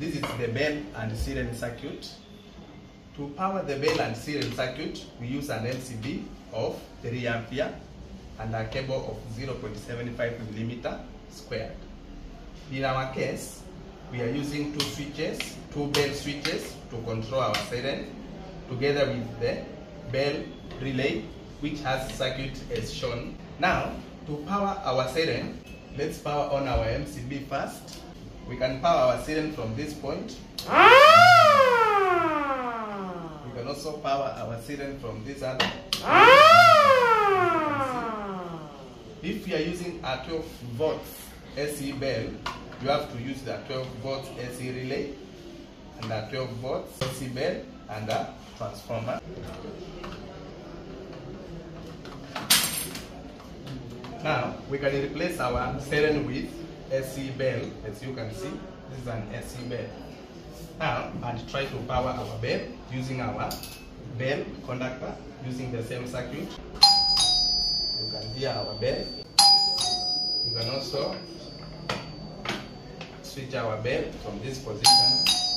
this is the bell and siren circuit. To power the bell and siren circuit, we use an MCB of 3 ampere and a cable of 0.75 millimeter squared. In our case, we are using two switches, two bell switches to control our siren together with the bell relay which has circuit as shown. Now, to power our siren, let's power on our MCB first. We can power our siren from this point. Ah! We can also power our siren from this other. If you are using a 12 volts AC bell, you have to use the 12 volts AC relay and a 12 volts AC bell and a transformer. Now we can replace our siren with AC bell as you can see. This is an AC bell. Now and try to power our bell using our bell conductor using the same circuit. You can hear our bell. You can also switch our bell from this position